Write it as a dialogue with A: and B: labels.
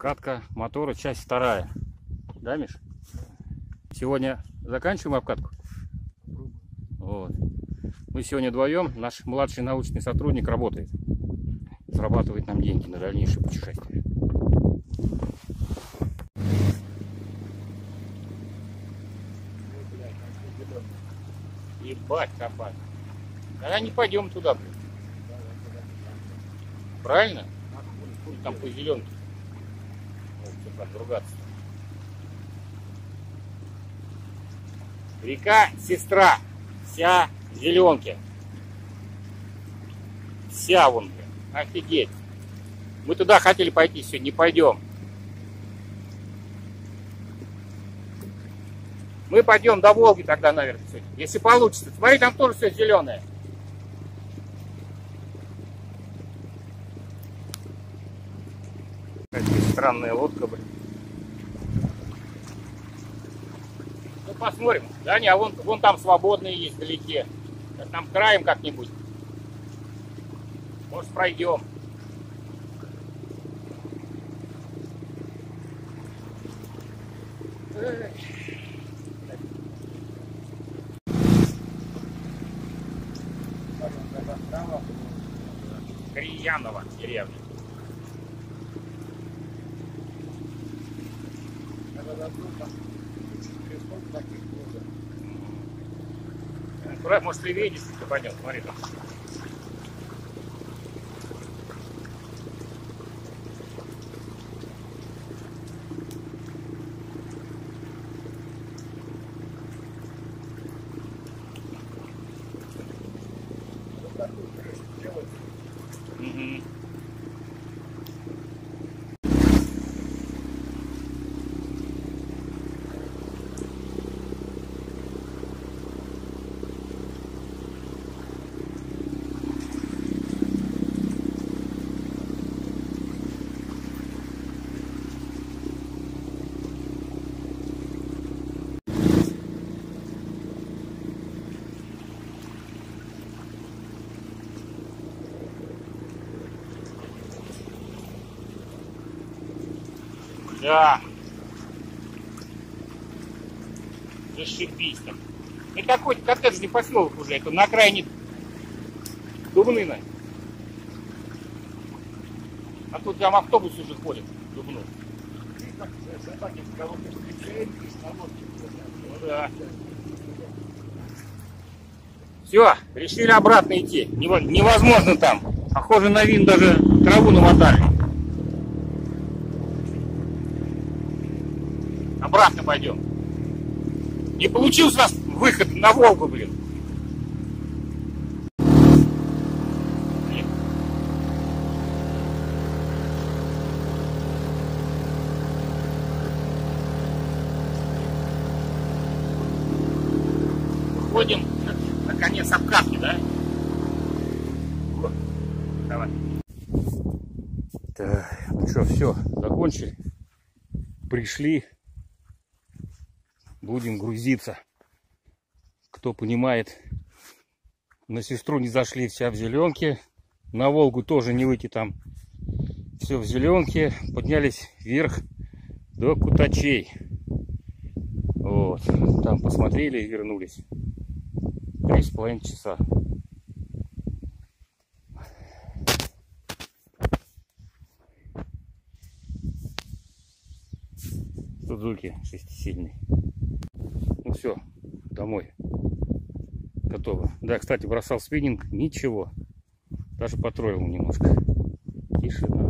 A: Обкатка мотора, часть вторая. Да, Миш? Сегодня заканчиваем обкатку? Вот. Мы сегодня вдвоем, наш младший научный сотрудник работает. Зарабатывает нам деньги на дальнейшее путешествие. Ебать копать. Тогда не пойдем туда, блин. Правильно? Там по зеленке. Там ругаться. Река Сестра. Вся в зеленке. Вся вон, блин. Офигеть. Мы туда хотели пойти сегодня, не пойдем. Мы пойдем до Волги тогда, наверное, сегодня. Если получится. Смотри, там тоже все зеленое. Какая странная лодка, блин. Ну, посмотрим. Да, не, а вон, вон там свободные есть вдалеке. Там краем как-нибудь. Может, пройдем. Криянова деревня. Аккурат, может левее действительно пойдем, смотри там. Мгм. Да. Зашибись там. И какой-то коттеджный поселок уже, это на окраине Дубнына. А тут там автобус уже ходит, Дубну. Ну да. Все, решили обратно идти. Нево- Невозможно там. Похоже на вин даже траву намотали. Обратно пойдем. Не получился у нас выход на Волгу, блин. Выходим на конец обкатки, да? Давай. Так, ну что, все, закончили. Пришли. Будем грузиться. Кто понимает, на сестру не зашли вся в зеленке. На Волгу тоже не выйти там. Все в зеленке. Поднялись вверх до Кутачей. Вот. Там посмотрели и вернулись. Три с половиной часа. Сузуки шестисильный. Ну все, домой. Готово. Да, кстати, бросал спиннинг, ничего. Даже потроил немножко. Тишина.